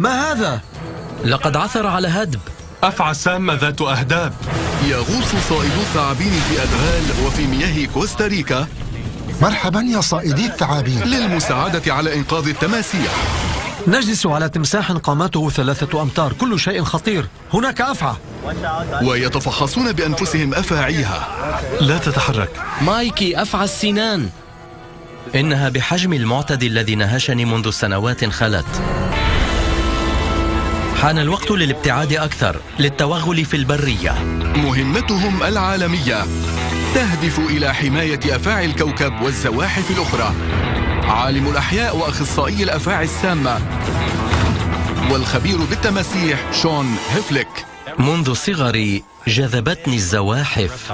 ما هذا؟ لقد عثر على هدب. أفعى سامة ذات أهداب. يغوص صائدو الثعابين في أدغال وفي مياه كوستاريكا. مرحبا يا صائدي الثعابين. للمساعدة على إنقاذ التماسيح. نجلس على تمساح قامته ثلاثة أمتار. كل شيء خطير. هناك أفعى. ويتفحصون بأنفسهم أفاعيها. لا تتحرك. مايكي أفعى السنان. إنها بحجم المعتدي الذي نهشني منذ سنوات خلت. حان الوقت للابتعاد أكثر للتوغل في البرية. مهمتهم العالمية. تهدف إلى حماية أفاعي الكوكب والزواحف الأخرى. عالم الأحياء وأخصائي الأفاعي السامة. والخبير بالتماسيح شون هيفليك منذ صغري جذبتني الزواحف.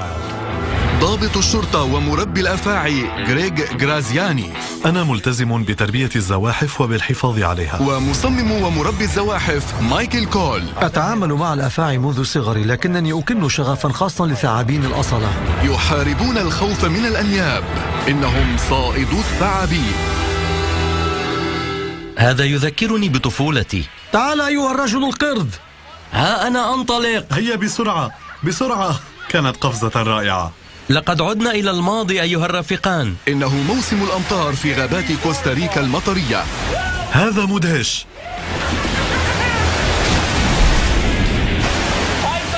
ضابط الشرطة ومربي الأفاعي غريغ غرازياني. أنا ملتزم بتربية الزواحف وبالحفاظ عليها. ومصمم ومربي الزواحف مايكل كول. أتعامل مع الأفاعي منذ صغري لكنني أكن شغفا خاصا لثعابين الأصلة يحاربون الخوف من الأنياب. إنهم صائدو الثعابين. هذا يذكرني بطفولتي. تعال أيها الرجل القرد. ها أنا أنطلق. هيا بسرعة بسرعة. كانت قفزة رائعة. لقد عدنا إلى الماضي أيها الرفيقان إنه موسم الأمطار في غابات كوستاريكا المطرية. هذا مدهش.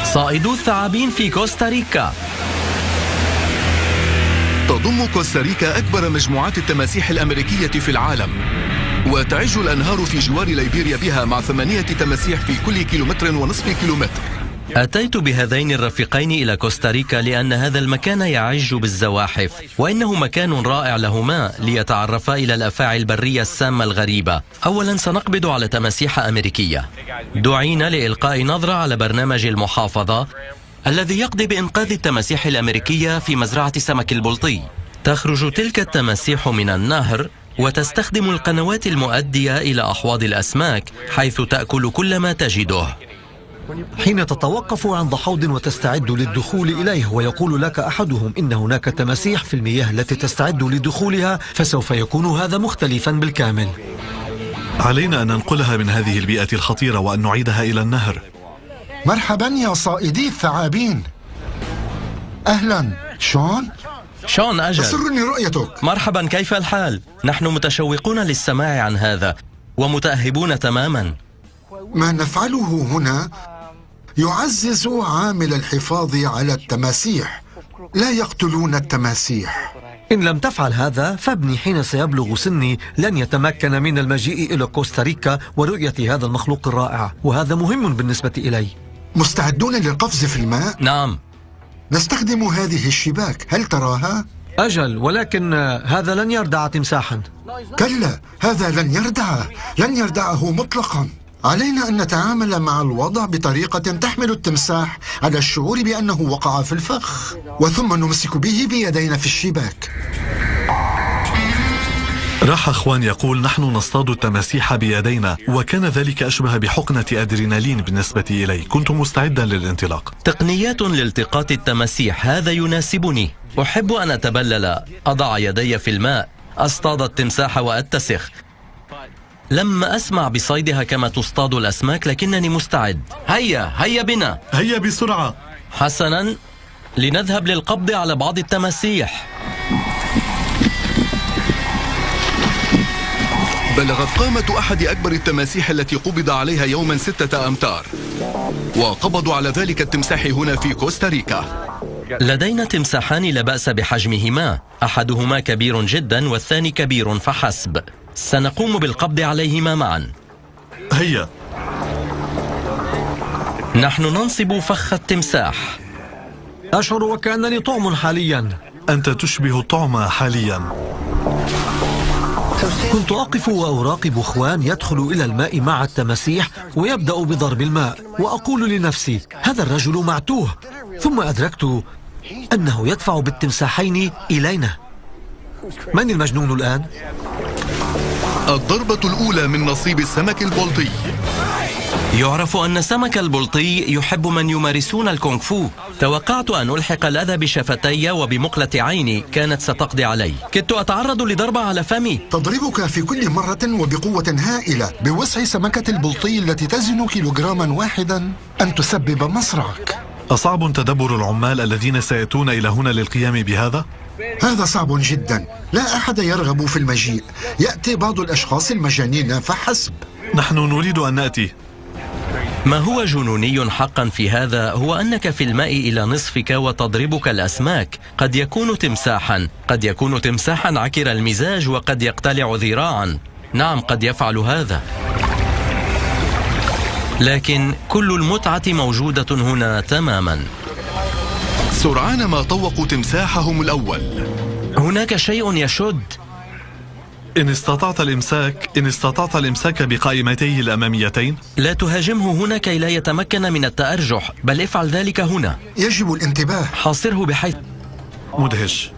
صائدو الثعابين في كوستاريكا. تضم كوستاريكا أكبر مجموعات التماسيح الأمريكية في العالم. وتعج الأنهار في جوار ليبيريا بها مع ثمانية تماسيح في كل كيلومتر ونصف كيلومتر. أتيت بهذين الرفيقين إلى كوستاريكا لأن هذا المكان يعج بالزواحف وإنه مكان رائع لهما ليتعرفا إلى الأفاعي البرية السامة الغريبة. أولا سنقبض على تماسيح أمريكية. دعينا لإلقاء نظرة على برنامج المحافظة الذي يقضي بإنقاذ التماسيح الأمريكية في مزرعة سمك البلطي. تخرج تلك التماسيح من النهر وتستخدم القنوات المؤدية إلى أحواض الأسماك حيث تأكل كل ما تجده. حين تتوقف عند حوض وتستعد للدخول إليه ويقول لك أحدهم إن هناك تماسيح في المياه التي تستعد لدخولها فسوف يكون هذا مختلفا بالكامل. علينا أن ننقلها من هذه البيئة الخطيرة وأن نعيدها إلى النهر. مرحبا يا صائدي الثعابين. أهلا. شون؟ شون أجل. تسرني رؤيتك. مرحبا كيف الحال؟ نحن متشوقون للسماع عن هذا ومتأهبون تماما. ما نفعله هنا يعزز عامل الحفاظ على التماسيح. لا يقتلون التماسيح. إن لم تفعل هذا فابني حين سيبلغ سني لن يتمكن من المجيء إلى كوستاريكا ورؤية هذا المخلوق الرائع وهذا مهم بالنسبة إلي. مستعدون للقفز في الماء؟ نعم. نستخدم هذه الشباك هل تراها؟ أجل ولكن هذا لن يردع تمساحا. كلا هذا لن يردعه لن يردعه مطلقا. علينا أن نتعامل مع الوضع بطريقة تحمل التمساح على الشعور بأنه وقع في الفخ وثم نمسك به بيدينا في الشباك. راح أخوان يقول نحن نصطاد التماسيح بيدينا وكان ذلك أشبه بحقنة أدرينالين بالنسبة إلي. كنت مستعدا للانطلاق. تقنيات لالتقاط التماسيح هذا يناسبني. أحب أن أتبلل. أضع يدي في الماء. أصطاد التمساح وأتسخ. لم أسمع بصيدها كما تصطاد الأسماك لكنني مستعد. هيا هيا بنا. هيا بسرعة. حسنا لنذهب للقبض على بعض التماسيح. بلغت قامة أحد أكبر التماسيح التي قبض عليها يوما ستة أمتار. وقبضوا على ذلك التمساح هنا في كوستاريكا. لدينا تمساحان لا بأس بحجمهما. أحدهما كبير جدا والثاني كبير فحسب. سنقوم بالقبض عليهما معا. هيا. نحن ننصب فخ التمساح. أشعر وكأنني طعم حاليا. أنت تشبه الطعم حاليا. كنت أقف وأراقب أخوان يدخل إلى الماء مع التماسيح ويبدأ بضرب الماء وأقول لنفسي هذا الرجل معتوه. ثم أدركت أنه يدفع بالتمساحين إلينا. من المجنون الآن؟ الضربة الأولى من نصيب السمك البلطي. يعرف أن سمك البلطي يحب من يمارسون الكونغ فو. توقعت أن ألحق الأذى بشفتي وبمقلة عيني كانت ستقضي علي. كدت أتعرض لضربة على فمي. تضربك في كل مرة وبقوة هائلة بوسع سمكة البلطي التي تزن كيلوغراما واحدا أن تسبب مصرعك. أصعب تدبر العمال الذين سيأتون إلى هنا للقيام بهذا؟ هذا صعب جدا. لا أحد يرغب في المجيء. يأتي بعض الأشخاص المجانين فحسب. نحن نريد أن نأتي. ما هو جنوني حقا في هذا هو أنك في الماء إلى نصفك وتضربك الأسماك. قد يكون تمساحا. قد يكون تمساحا عكر المزاج وقد يقتلع ذراعا. نعم قد يفعل هذا. لكن كل المتعة موجودة هنا تماما. سرعان ما طوقوا تمساحهم الأول. هناك شيء يشد. إن استطعت الإمساك إن استطعت الإمساك بقائمتيه الأماميتين. لا تهاجمه هنا كي لا يتمكن من التأرجح بل افعل ذلك هنا. يجب الانتباه. حاصره بحيث مدهش.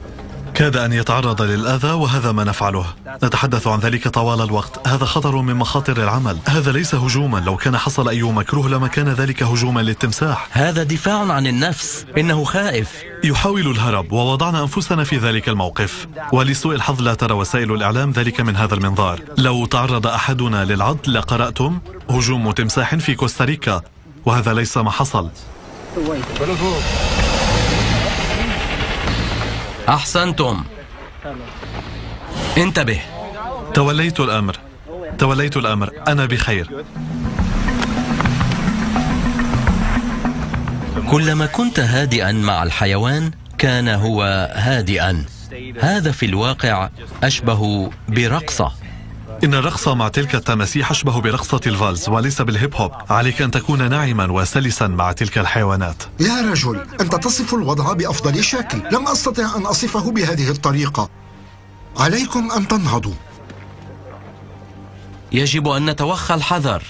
كاد أن يتعرض للأذى وهذا ما نفعله. نتحدث عن ذلك طوال الوقت. هذا خطر من مخاطر العمل. هذا ليس هجوما. لو كان حصل أي مكروه لما كان ذلك هجوما للتمساح. هذا دفاع عن النفس. إنه خائف. يحاول الهرب ووضعنا أنفسنا في ذلك الموقف. ولسوء الحظ لا ترى وسائل الإعلام ذلك من هذا المنظار. لو تعرض أحدنا للعض لقرأتم. هجوم تمساح في كوستاريكا. وهذا ليس ما حصل. أحسنتم. انتبه. توليت الأمر. توليت الأمر. أنا بخير. كلما كنت هادئا مع الحيوان كان هو هادئا. هذا في الواقع أشبه برقصة. إن الرقص مع تلك التماسيح أشبه برقصة الفالز وليس بالهيب هوب. عليك أن تكون ناعما وسلسا مع تلك الحيوانات. يا رجل أنت تصف الوضع بأفضل شكل. لم أستطع أن أصفه بهذه الطريقة. عليكم أن تنهضوا. يجب أن نتوخى الحذر.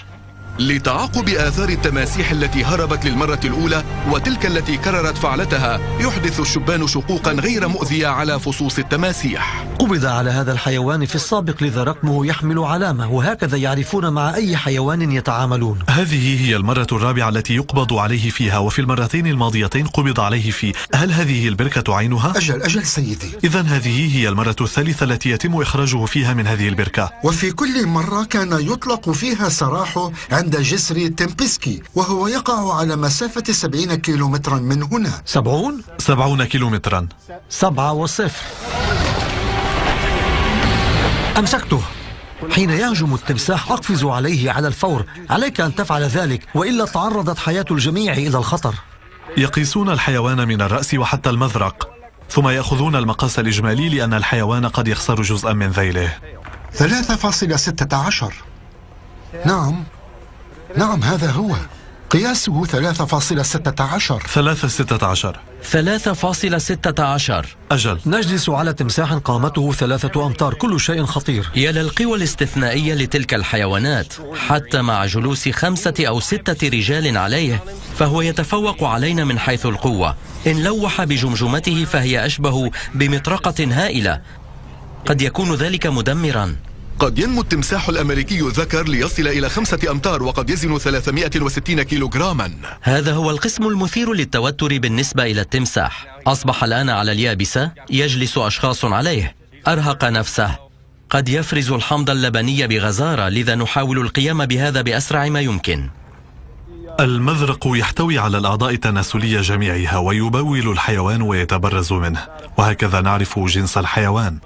لتعاقب آثار التماسيح التي هربت للمرة الأولى وتلك التي كررت فعلتها يحدث الشبان شقوقا غير مؤذية على فصوص التماسيح. قبض على هذا الحيوان في السابق لذا رقمه يحمل علامة وهكذا يعرفون مع أي حيوان يتعاملون. هذه هي المرة الرابعة التي يقبض عليه فيها وفي المرتين الماضيتين قبض عليه في. هل هذه البركة عينها؟ أجل أجل سيدي. إذا هذه هي المرة الثالثة التي يتم إخراجه فيها من هذه البركة. وفي كل مرة كان يطلق فيها سراحه عند جسر تمبسكي وهو يقع على مسافة سبعين كيلومترا من هنا. سبعون؟ سبعون كيلومترا. سبعة وصفر. أمسكته. حين يهجم التمساح أقفز عليه على الفور. عليك أن تفعل ذلك وإلا تعرضت حياة الجميع إلى الخطر. يقيسون الحيوان من الرأس وحتى المذرق ثم يأخذون المقاس الإجمالي لأن الحيوان قد يخسر جزءا من ذيله. ثلاثة فاصلة ستة عشر. نعم. نعم هذا هو. قياسه ثلاثة فاصلة ستة عشر. ثلاثة ستة عشر. 3.16 أجل. نجلس على تمساح قامته ثلاثة أمتار كل شيء خطير. يا للقوى الاستثنائية لتلك الحيوانات. حتى مع جلوس خمسة أو ستة رجال عليه فهو يتفوق علينا من حيث القوة. إن لوح بجمجمته فهي أشبه بمطرقة هائلة. قد يكون ذلك مدمرا. قد ينمو التمساح الأمريكي الذكر ليصل إلى خمسة أمتار وقد يزن 360 كيلوغراما. هذا هو القسم المثير للتوتر بالنسبة إلى التمساح. أصبح الآن على اليابسة يجلس أشخاص عليه. أرهق نفسه. قد يفرز الحمض اللبني بغزارة لذا نحاول القيام بهذا بأسرع ما يمكن. المذرق يحتوي على الأعضاء التناسلية جميعها ويبول الحيوان ويتبرز منه. وهكذا نعرف جنس الحيوان.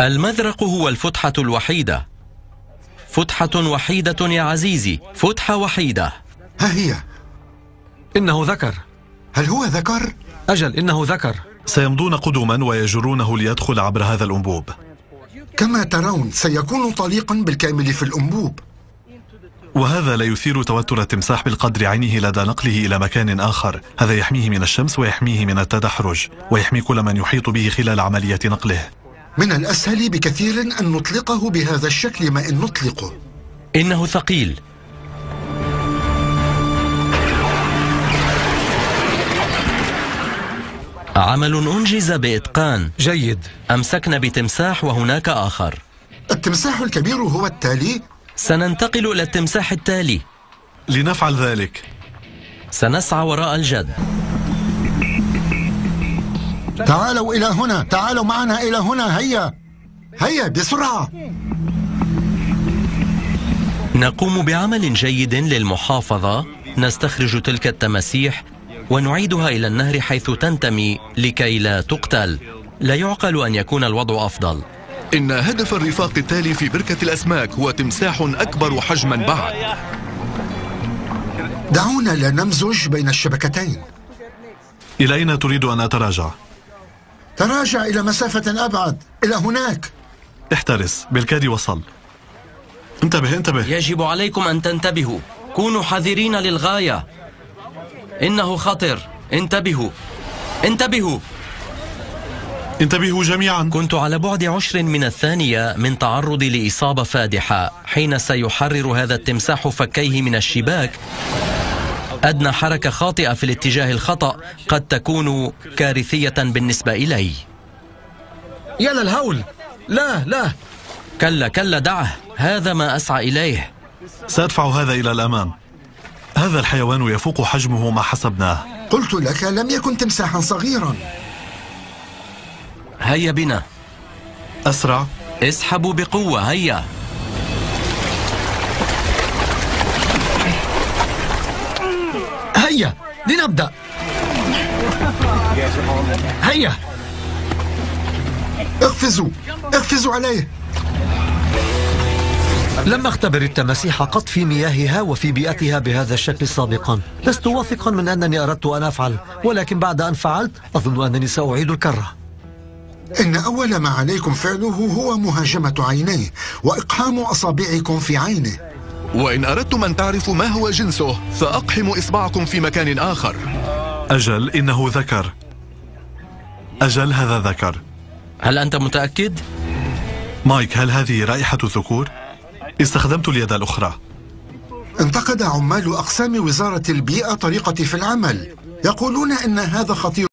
المذرق هو الفتحة الوحيدة. فتحة وحيدة يا عزيزي فتحة وحيدة. ها هي؟ إنه ذكر. هل هو ذكر؟ أجل إنه ذكر. سيمضون قدما ويجرونه ليدخل عبر هذا الأنبوب. كما ترون سيكون طليقا بالكامل في الأنبوب. وهذا لا يثير توتر التمساح بالقدر عينه لدى نقله إلى مكان آخر. هذا يحميه من الشمس ويحميه من التدحرج ويحمي كل من يحيط به خلال عملية نقله. من الأسهل بكثير أن نطلقه بهذا الشكل ما إن نطلقه. إنه ثقيل. عمل أنجز بإتقان. جيد. أمسكنا بتمساح وهناك آخر. التمساح الكبير هو التالي. سننتقل إلى التمساح التالي. لنفعل ذلك. سنسعى وراء الجد. تعالوا إلى هنا تعالوا معنا إلى هنا هيا. هيا بسرعة. نقوم بعمل جيد للمحافظة. نستخرج تلك التماسيح ونعيدها إلى النهر حيث تنتمي لكي لا تقتل. لا يعقل أن يكون الوضع أفضل. إن هدف الرفاق التالي في بركة الأسماك هو تمساح أكبر حجما بعد. دعونا لا نمزج بين الشبكتين. إلى أين تريد أن أتراجع؟ تراجع إلى مسافة أبعد إلى هناك. احترس بالكاد وصل. انتبه انتبه. يجب عليكم أن تنتبهوا. كونوا حذرين للغاية. إنه خطر. انتبهوا. انتبهوا. انتبهوا جميعا. كنت على بعد عشر من الثانية من تعرضي لإصابة فادحة. حين سيحرر هذا التمساح فكيه من الشباك. أدنى حركة خاطئة في الاتجاه الخطأ قد تكون كارثية بالنسبة إلي. يا للهول لا لا. كلا كلا دعه هذا ما أسعى إليه. سأدفع هذا إلى الأمام. هذا الحيوان يفوق حجمه ما حسبناه. قلت لك لم يكن تمساحا صغيرا. هيا بنا. أسرع. اسحبوا بقوة هيا. هيا لنبدأ. هيا. اقفزوا اقفزوا عليه لم أختبر التماسيح قط في مياهها وفي بيئتها بهذا الشكل سابقا. لست واثقا من أنني أردت أن أفعل ولكن بعد أن فعلت أظن أنني سأعيد الكرة. إن أول ما عليكم فعله هو مهاجمة عينيه وإقحام أصابعكم في عينه. وإن أردتم أن تعرفوا ما هو جنسه فأقحموا إصبعكم في مكان آخر. أجل إنه ذكر. أجل هذا ذكر. هل أنت متأكد؟ مايك هل هذه رائحة الذكور؟ استخدمت اليد الأخرى. انتقد عمال أقسام وزارة البيئة طريقتي في العمل. يقولون إن هذا خطير.